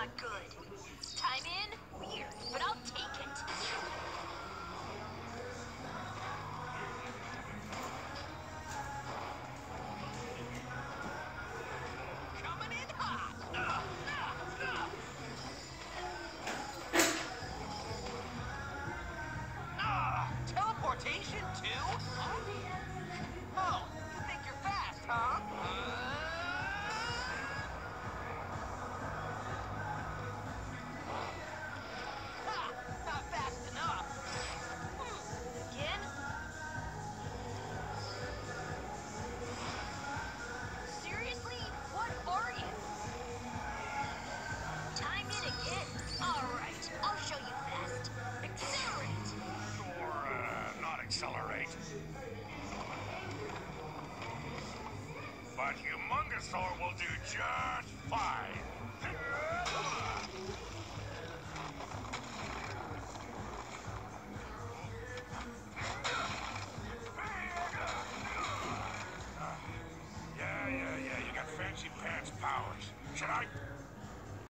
not good. Stegosaur will do just fine. Yeah, yeah, yeah, you got fancy pants powers. Should I